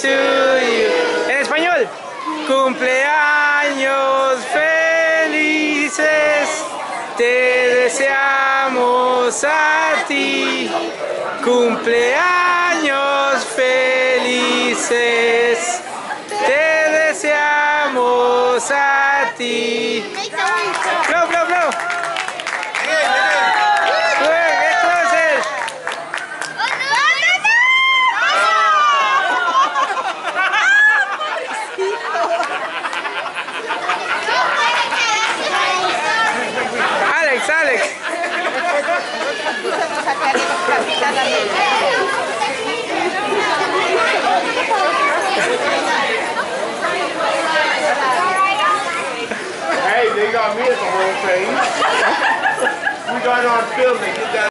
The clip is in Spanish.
to you. En español. Cumpleaños felices. Te deseamos a ti. Cumpleaños felices. Te deseamos a ti. Blow, blow, blow. Alex. Hey, they got me at the whole thing. we got did that.